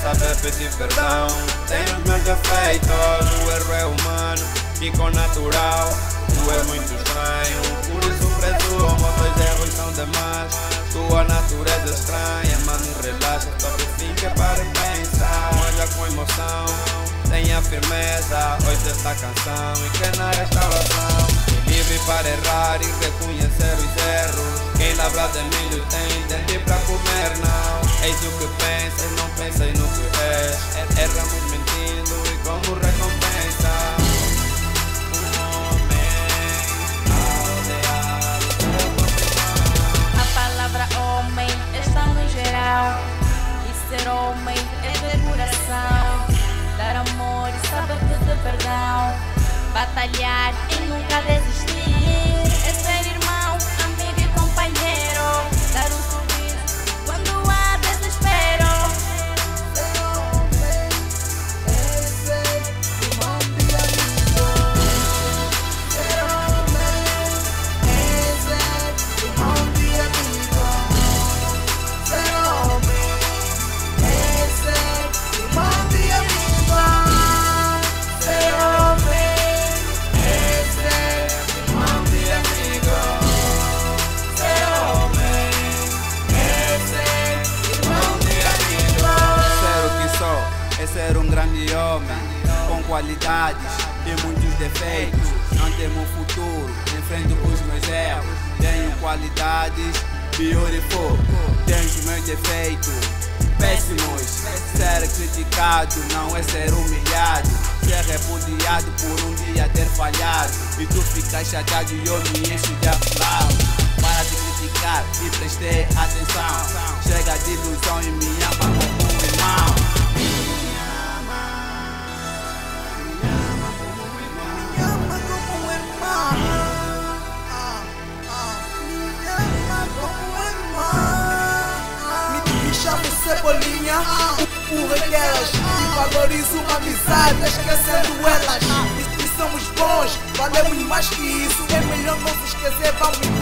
saber pedir perdão. Tenho os meus defeitos, o erro é humano, fico natural. Tu é muito estranho, por isso presumo, dois erros são demais. Tua natureza é estranha, mano, relaxa, toque fica para pensar. Olha com emoção, tenha firmeza, hoje esta canção e que na restauração. Livre para errar e reconhecer os erros. Quem labra de milho tem Eis o que pensas, não pensas no que és. Erramos mentindo e como recompensa. Um homem. A palavra homem está no geral. E ser homem é ter coração. Dar amor e saber pedir perdão. Batalhar e nunca desistir. Homem com qualidades e muitos defeitos. Não temo futuro, enfrento os meus erros. Tenho qualidades beautiful, tenho os meus defeitos péssimos. Ser criticado não é ser humilhado. Ser repudiado por um dia ter falhado. E tu ficas chateado e eu me encho de aplausos. Para de criticar e prestei atenção. Chega de ilusão e me ama cebolinha, empurrei elas e valorizo uma amizade, esquecendo elas. E, e somos bons, valemos mais que isso. É melhor não se esquecer, vamos